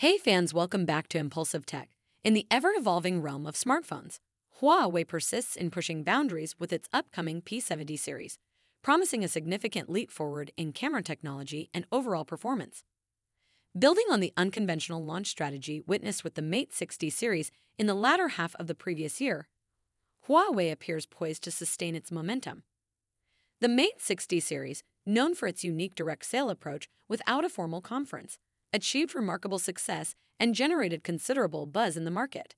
Hey fans, welcome back to Impulsive Tech. In the ever evolving realm of smartphones, Huawei persists in pushing boundaries with its upcoming P70 series, promising a significant leap forward in camera technology and overall performance. Building on the unconventional launch strategy witnessed with the Mate 60 series in the latter half of the previous year, Huawei appears poised to sustain its momentum. The Mate 60 series, known for its unique direct sale approach without a formal conference, achieved remarkable success and generated considerable buzz in the market.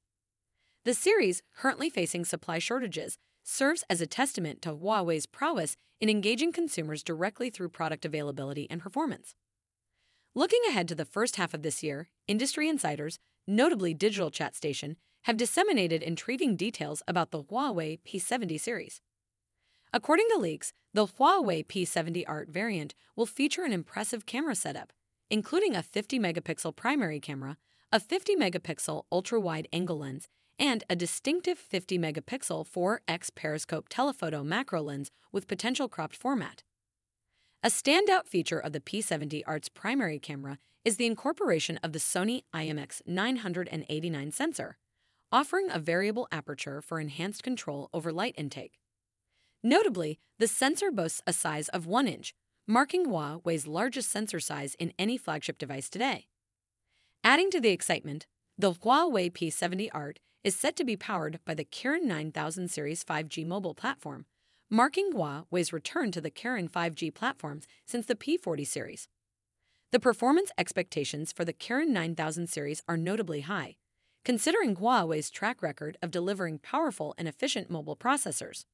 The series, currently facing supply shortages, serves as a testament to Huawei's prowess in engaging consumers directly through product availability and performance. Looking ahead to the first half of this year, industry insiders, notably Digital Chat Station, have disseminated intriguing details about the Huawei P70 series. According to leaks, the Huawei P70 Art variant will feature an impressive camera setup, including a 50 megapixel primary camera, a 50 megapixel ultra wide angle lens, and a distinctive 50 megapixel 4x periscope telephoto macro lens with potential cropped format. A standout feature of the P70 Art's primary camera is the incorporation of the Sony IMX 989 sensor, offering a variable aperture for enhanced control over light intake. Notably, the sensor boasts a size of 1 inch, marking Huawei's largest sensor size in any flagship device today. Adding to the excitement, the Huawei P70 Art is set to be powered by the Kirin 9000 series 5G mobile platform, marking Huawei's return to the Kirin 5G platforms since the P40 series. The performance expectations for the Kirin 9000 series are notably high, considering Huawei's track record of delivering powerful and efficient mobile processors.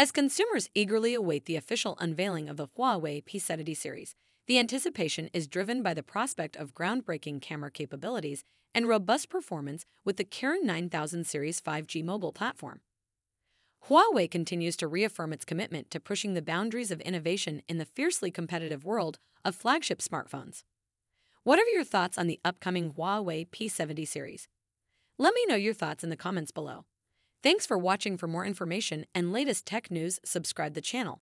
As consumers eagerly await the official unveiling of the Huawei P70 series, the anticipation is driven by the prospect of groundbreaking camera capabilities and robust performance with the Kirin 9000 series 5G mobile platform. Huawei continues to reaffirm its commitment to pushing the boundaries of innovation in the fiercely competitive world of flagship smartphones. What are your thoughts on the upcoming Huawei P70 series? Let me know your thoughts in the comments below. Thanks for watching. For more information and latest tech news, subscribe the channel.